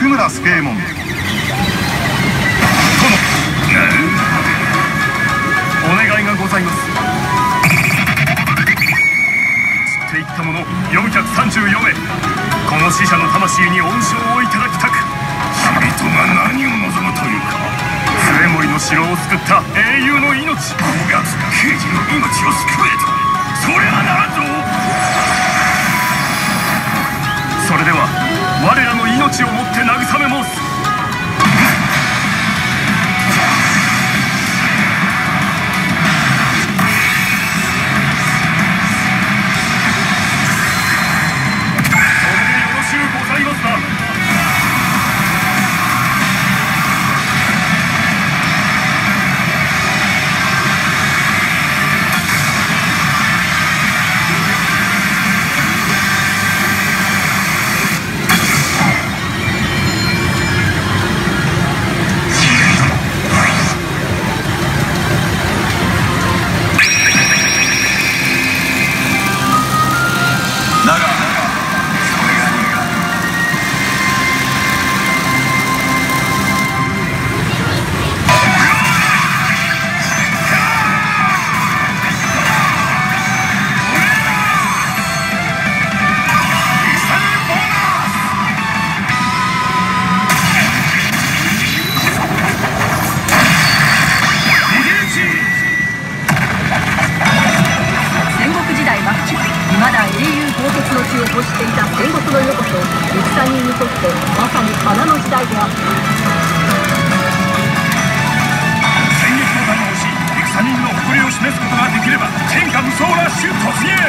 奥村助右衛門。お願いがございます。散っていった者434名。この死者の魂に恩賞をいただきたく。人が何を望むというか。末森の城を救った英雄の命。5月刑事の命を救え命をもって慰め申す。を欲していた戦国の世こそ戦人にとってまさに花の時代であった戦撃の弾をし戦人の誇りを示すことができれば天下無双ラッシュ突入